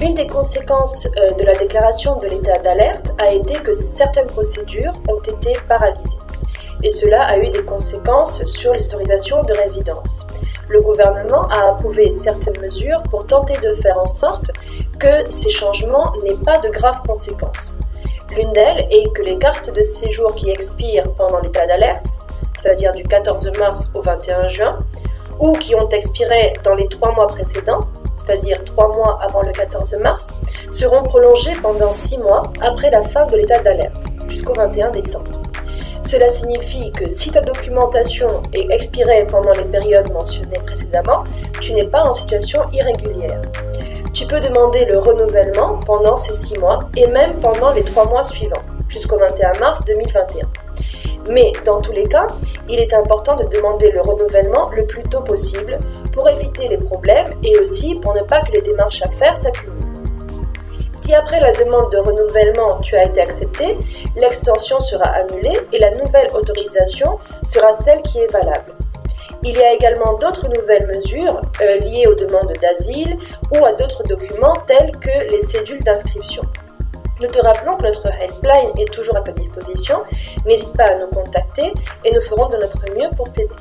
Une des conséquences euh, de la déclaration de l'état d'alerte a été que certaines procédures ont été paralysées. Et cela a eu des conséquences sur les autorisations de résidence. Le gouvernement a approuvé certaines mesures pour tenter de faire en sorte que ces changements n'aient pas de graves conséquences. L'une d'elles est que les cartes de séjour qui expirent pendant l'état d'alerte, c'est-à-dire du 14 mars au 21 juin, ou qui ont expiré dans les trois mois précédents, c'est-à-dire trois mois avant le 14 mars, seront prolongées pendant six mois après la fin de l'état d'alerte, jusqu'au 21 décembre. Cela signifie que si ta documentation est expirée pendant les périodes mentionnées précédemment, tu n'es pas en situation irrégulière. Tu peux demander le renouvellement pendant ces six mois et même pendant les trois mois suivants, jusqu'au 21 mars 2021. Mais dans tous les cas, il est important de demander le renouvellement le plus tôt possible pour éviter les problèmes et aussi pour ne pas que les démarches à faire s'accumulent. Si après la demande de renouvellement tu as été accepté, l'extension sera annulée et la nouvelle autorisation sera celle qui est valable. Il y a également d'autres nouvelles mesures euh, liées aux demandes d'asile ou à d'autres documents tels que les cédules d'inscription. Nous te rappelons que notre helpline est toujours à ta disposition. N'hésite pas à nous contacter et nous ferons de notre mieux pour t'aider.